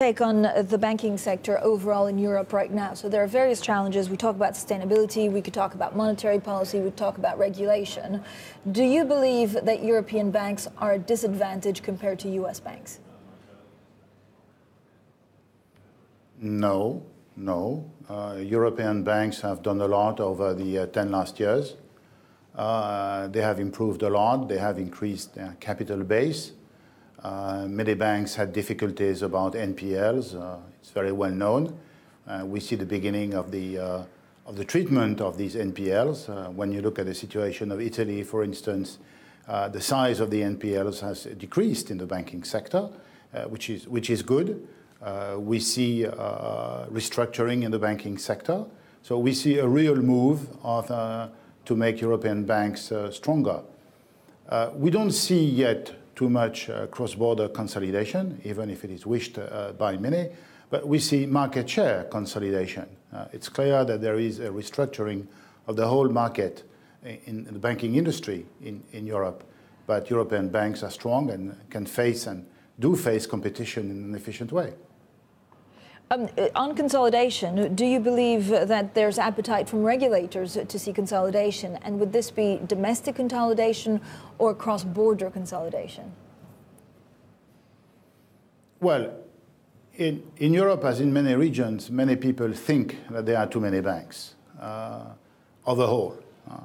take on the banking sector overall in Europe right now. So there are various challenges. We talk about sustainability, we could talk about monetary policy, we talk about regulation. Do you believe that European banks are at disadvantage compared to US banks? No, no. Uh, European banks have done a lot over the uh, 10 last years. Uh, they have improved a lot. They have increased their capital base. Uh, many banks had difficulties about NPLs. Uh, it's very well known. Uh, we see the beginning of the, uh, of the treatment of these NPLs. Uh, when you look at the situation of Italy, for instance, uh, the size of the NPLs has decreased in the banking sector, which, is, which is good. we see restructuring in the banking sector. So we see a real move to make European banks stronger. we don't see yet too much uh, cross-border consolidation, even if it is wished uh, by many. But we see market share consolidation. Uh, it's clear that there is a restructuring of the whole market in, the banking industry in, in Europe. But European banks are strong and can face and do face competition in an efficient way. Um, on consolidation, do you believe that there's appetite from regulators to see consolidation? And would this be domestic consolidation or cross border consolidation? Well, in, in Europe, as in many regions, many people think that there are too many banks uh, of a whole, uh,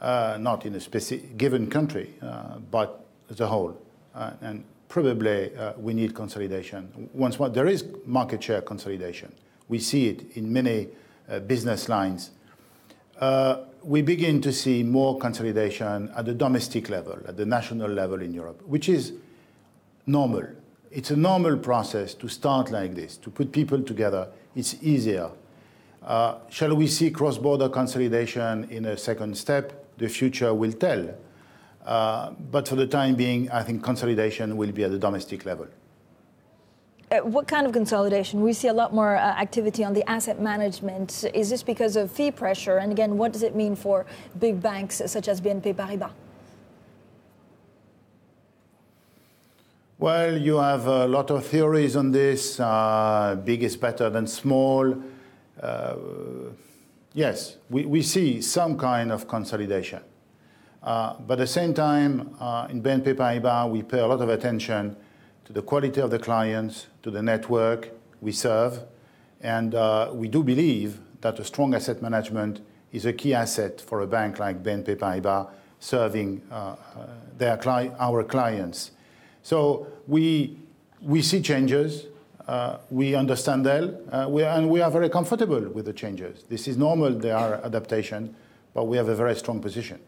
uh, not in a specific given country, uh, but as a whole. Uh, and probably uh, we need consolidation. Once more, there is market share consolidation. We see it in many uh, business lines. Uh, we begin to see more consolidation at the domestic level, at the national level in Europe, which is normal. It's a normal process to start like this, to put people together. It's easier. Shall we see cross-border consolidation in a second step? The future will tell. Uh, but for the time being, I think consolidation will be at the domestic level. Uh, what kind of consolidation? We see a lot more uh, activity on the asset management. Is this because of fee pressure? And again, what does it mean for big banks such as BNP Paribas? Well, you have a lot of theories on this. Uh, big is better than small. Uh, yes, we, we see some kind of consolidation. Uh, but at the same time, uh, in BNP Paribas, we pay a lot of attention to the quality of the clients, to the network we serve, and uh, we do believe that a strong asset management is a key asset for a bank like BNP Paribas serving our clients. So we, we see changes, we understand them, and we are very comfortable with the changes. This is normal, there are adaptation, but we have a very strong position.